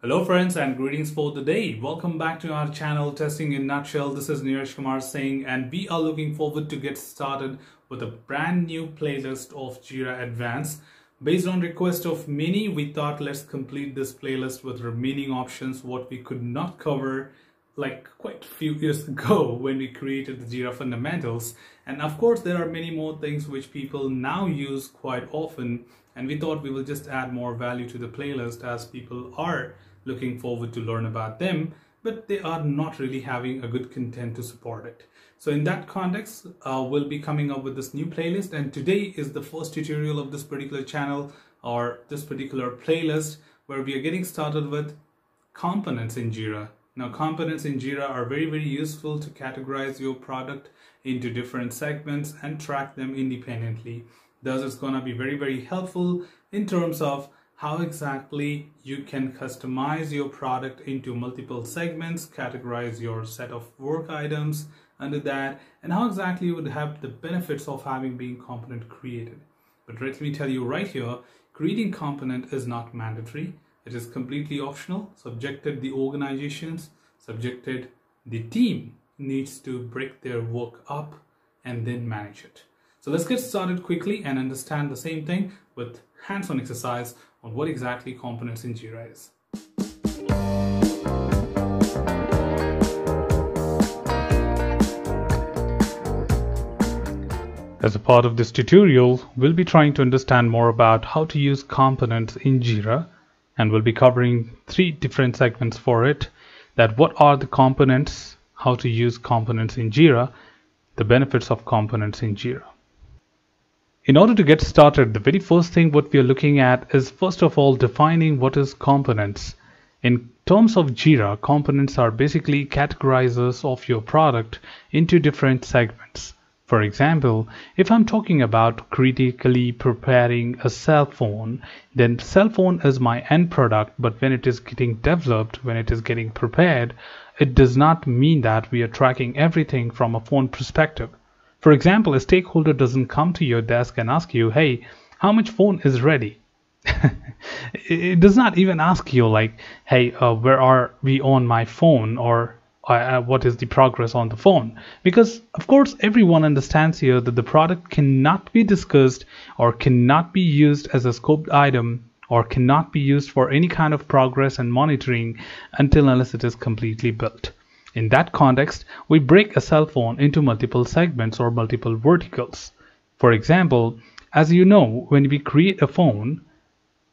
Hello friends and greetings for the day. Welcome back to our channel Testing in Nutshell. This is Neeraj Kumar Singh and we are looking forward to get started with a brand new playlist of Jira Advance. Based on request of many, we thought let's complete this playlist with remaining options what we could not cover like quite a few years ago when we created the Jira fundamentals. And of course, there are many more things which people now use quite often. And we thought we will just add more value to the playlist as people are looking forward to learn about them, but they are not really having a good content to support it. So in that context, uh, we'll be coming up with this new playlist and today is the first tutorial of this particular channel or this particular playlist where we are getting started with components in Jira. Now components in Jira are very very useful to categorize your product into different segments and track them independently. Thus it's gonna be very very helpful in terms of how exactly you can customize your product into multiple segments, categorize your set of work items under that, and how exactly you would have the benefits of having being component created. But let me tell you right here, creating component is not mandatory. It is completely optional, subjected the organizations, subjected the team needs to break their work up and then manage it. So let's get started quickly and understand the same thing with hands-on exercise on what exactly components in Jira is. As a part of this tutorial, we'll be trying to understand more about how to use components in Jira and we'll be covering three different segments for it that what are the components, how to use components in Jira, the benefits of components in Jira. In order to get started, the very first thing what we are looking at is first of all defining what is components. In terms of Jira, components are basically categorizers of your product into different segments. For example, if I'm talking about critically preparing a cell phone, then cell phone is my end product, but when it is getting developed, when it is getting prepared, it does not mean that we are tracking everything from a phone perspective. For example, a stakeholder doesn't come to your desk and ask you, hey, how much phone is ready? it does not even ask you like, hey, uh, where are we on my phone or uh, uh, what is the progress on the phone? Because of course, everyone understands here that the product cannot be discussed or cannot be used as a scoped item or cannot be used for any kind of progress and monitoring until unless it is completely built. In that context, we break a cell phone into multiple segments or multiple verticals. For example, as you know, when we create a phone,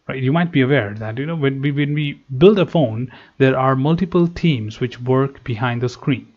right, you might be aware that you know when we when we build a phone, there are multiple teams which work behind the screen.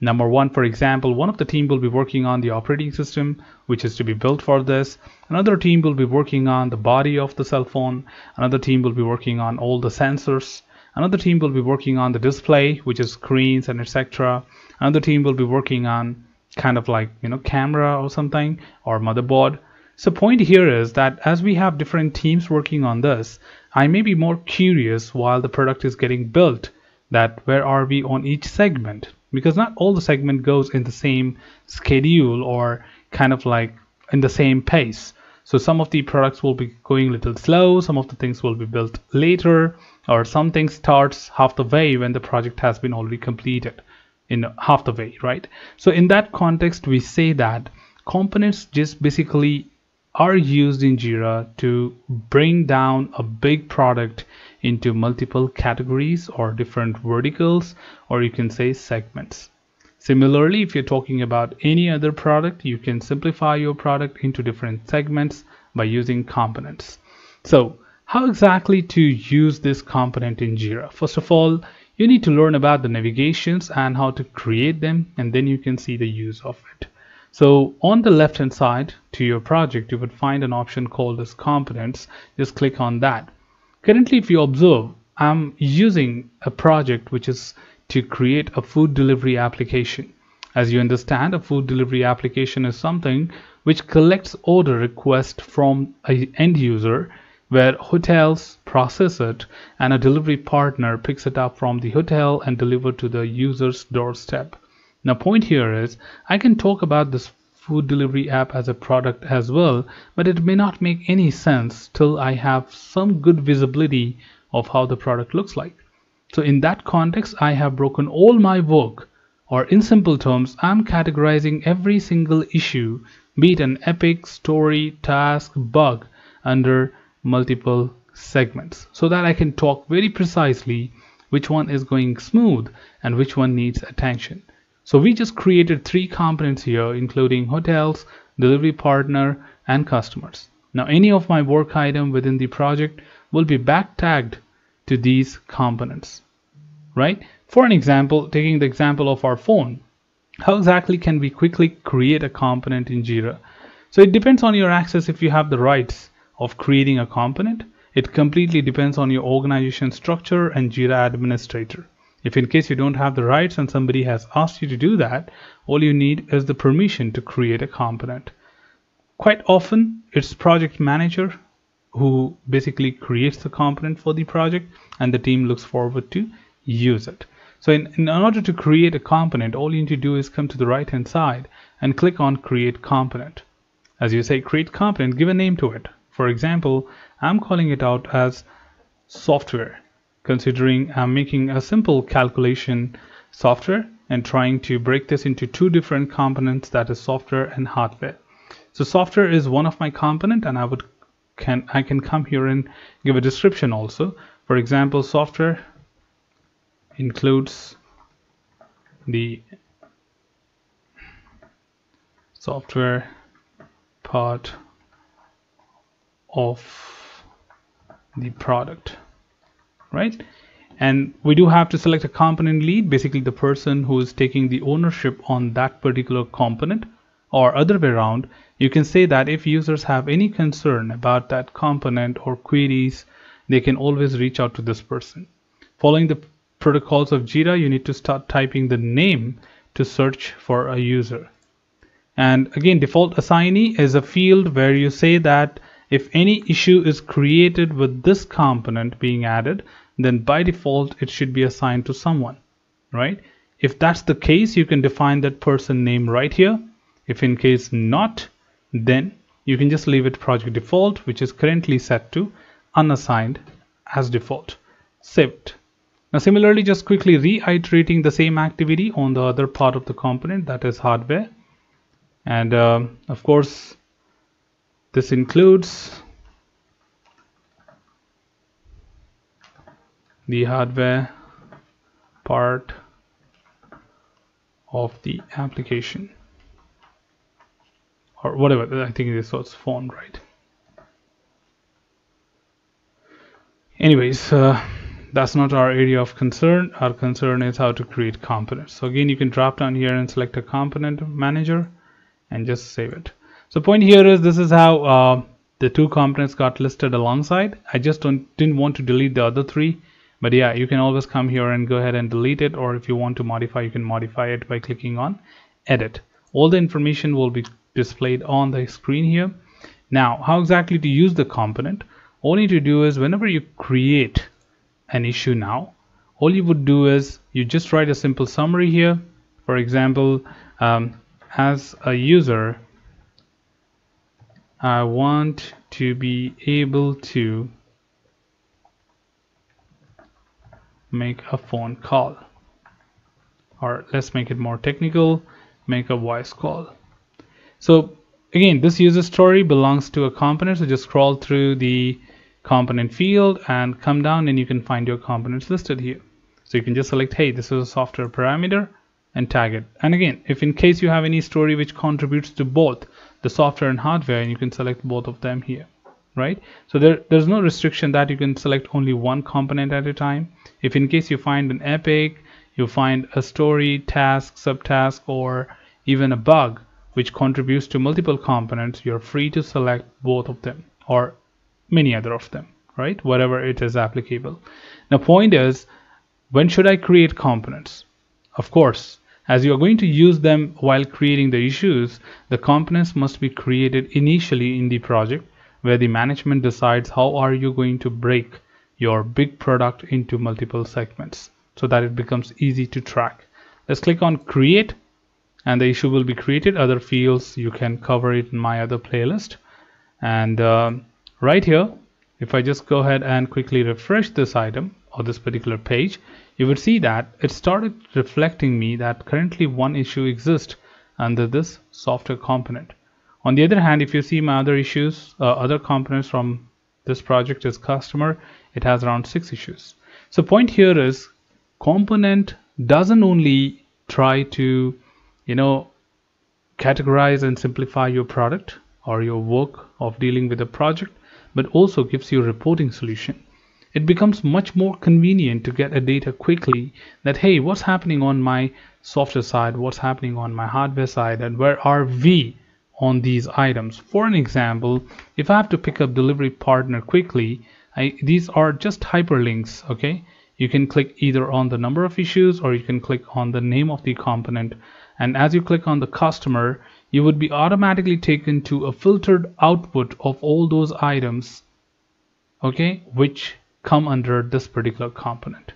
Number one, for example, one of the team will be working on the operating system, which is to be built for this. Another team will be working on the body of the cell phone. Another team will be working on all the sensors. Another team will be working on the display, which is screens and etc. Another team will be working on kind of like, you know, camera or something or motherboard. So point here is that as we have different teams working on this, I may be more curious while the product is getting built that where are we on each segment because not all the segment goes in the same schedule or kind of like in the same pace. So some of the products will be going a little slow, some of the things will be built later, or something starts half the way when the project has been already completed in half the way, right? So in that context, we say that components just basically are used in Jira to bring down a big product into multiple categories or different verticals, or you can say segments. Similarly, if you're talking about any other product, you can simplify your product into different segments by using components. So how exactly to use this component in Jira? First of all, you need to learn about the navigations and how to create them and then you can see the use of it. So on the left hand side to your project, you would find an option called as components. Just click on that. Currently, if you observe, I'm using a project which is to create a food delivery application. As you understand, a food delivery application is something which collects order requests from an end user where hotels process it and a delivery partner picks it up from the hotel and deliver to the user's doorstep. Now point here is I can talk about this food delivery app as a product as well but it may not make any sense till I have some good visibility of how the product looks like. So in that context, I have broken all my work or in simple terms, I'm categorizing every single issue, be it an epic, story, task, bug under multiple segments so that I can talk very precisely which one is going smooth and which one needs attention. So we just created three components here including hotels, delivery partner and customers. Now any of my work item within the project will be back tagged to these components, right? For an example, taking the example of our phone, how exactly can we quickly create a component in Jira? So it depends on your access if you have the rights of creating a component. It completely depends on your organization structure and Jira administrator. If in case you don't have the rights and somebody has asked you to do that, all you need is the permission to create a component. Quite often, it's project manager who basically creates the component for the project and the team looks forward to use it. So in, in order to create a component, all you need to do is come to the right hand side and click on create component. As you say create component, give a name to it. For example, I'm calling it out as software, considering I'm making a simple calculation software and trying to break this into two different components that is software and hardware. So software is one of my component and I would can I can come here and give a description also. For example, software includes the software part of the product right and we do have to select a component lead basically the person who is taking the ownership on that particular component or other way around you can say that if users have any concern about that component or queries they can always reach out to this person. Following the protocols of Jira you need to start typing the name to search for a user. And again default assignee is a field where you say that if any issue is created with this component being added then by default it should be assigned to someone right? If that's the case you can define that person name right here if in case not then you can just leave it project default which is currently set to unassigned as default. Save it now similarly just quickly reiterating the same activity on the other part of the component that is hardware. And uh, of course this includes the hardware part of the application or whatever I think it is so it's phone right? Anyways uh, that's not our area of concern. Our concern is how to create components. So again you can drop down here and select a component manager and just save it. So point here is this is how uh, the two components got listed alongside. I just don't didn't want to delete the other three but yeah you can always come here and go ahead and delete it or if you want to modify you can modify it by clicking on edit. All the information will be displayed on the screen here. Now how exactly to use the component? All you need to do is whenever you create an issue now all you would do is you just write a simple summary here. For example um, as a user I want to be able to make a phone call. Or let's make it more technical make a voice call so again this user story belongs to a component so just scroll through the component field and come down and you can find your components listed here. So you can just select hey this is a software parameter and tag it. And again if in case you have any story which contributes to both the software and hardware and you can select both of them here right? So there there's no restriction that you can select only one component at a time. If in case you find an epic you find a story task subtask or even a bug which contributes to multiple components you're free to select both of them or many other of them right? Whatever it is applicable. Now point is when should I create components? Of course as you are going to use them while creating the issues the components must be created initially in the project where the management decides how are you going to break your big product into multiple segments so that it becomes easy to track. Let's click on create and the issue will be created. Other fields you can cover it in my other playlist. And uh, right here if I just go ahead and quickly refresh this item or this particular page you would see that it started reflecting me that currently one issue exists under this software component. On the other hand if you see my other issues uh, other components from this project is customer it has around six issues. So point here is component doesn't only try to you know categorize and simplify your product or your work of dealing with a project but also gives you a reporting solution. It becomes much more convenient to get a data quickly that hey what's happening on my software side? What's happening on my hardware side? And where are we on these items? For an example if I have to pick up delivery partner quickly I, these are just hyperlinks okay? You can click either on the number of issues or you can click on the name of the component and as you click on the customer you would be automatically taken to a filtered output of all those items okay which come under this particular component.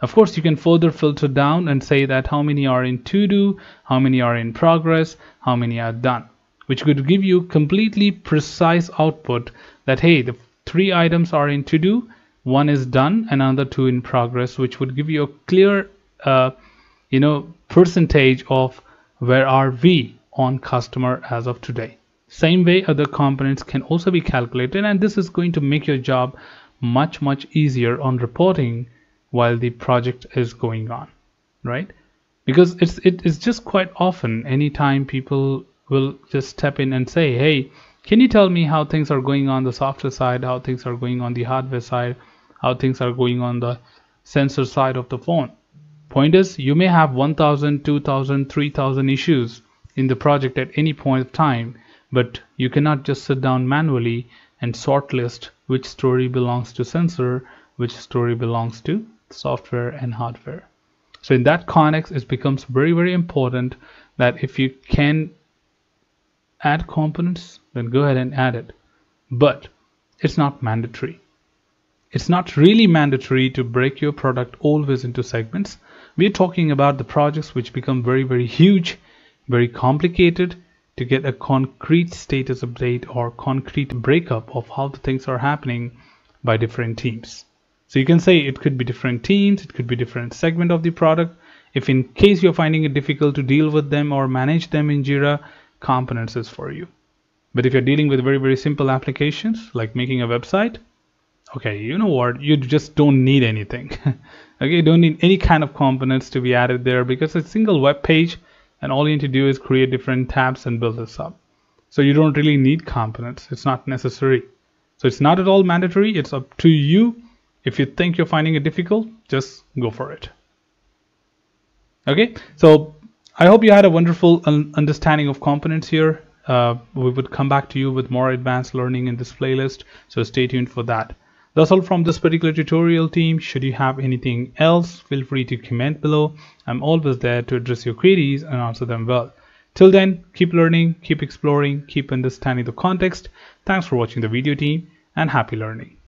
Of course you can further filter down and say that how many are in to do how many are in progress how many are done which could give you completely precise output that hey the three items are in to do one is done and another two in progress which would give you a clear uh, you know percentage of where are we on customer as of today. Same way other components can also be calculated and this is going to make your job much much easier on reporting while the project is going on right? Because it's it is just quite often anytime people will just step in and say hey can you tell me how things are going on the software side how things are going on the hardware side how things are going on the sensor side of the phone point is you may have 1000 2000 3000 issues in the project at any point of time but you cannot just sit down manually and sort list which story belongs to sensor which story belongs to software and hardware. So in that context it becomes very very important that if you can add components then go ahead and add it. But it's not mandatory. It's not really mandatory to break your product always into segments we're talking about the projects which become very very huge very complicated to get a concrete status update or concrete breakup of how the things are happening by different teams. So you can say it could be different teams, it could be different segment of the product. If in case you're finding it difficult to deal with them or manage them in Jira, components is for you. But if you're dealing with very, very simple applications like making a website, okay, you know what, you just don't need anything. okay, you don't need any kind of components to be added there because it's a single web page and all you need to do is create different tabs and build this up. So you don't really need components. It's not necessary. So it's not at all mandatory. It's up to you. If you think you're finding it difficult just go for it. Okay so I hope you had a wonderful understanding of components here. Uh, we would come back to you with more advanced learning in this playlist so stay tuned for that that's all from this particular tutorial team. Should you have anything else, feel free to comment below. I'm always there to address your queries and answer them well. Till then, keep learning, keep exploring, keep understanding the context. Thanks for watching the video team and happy learning.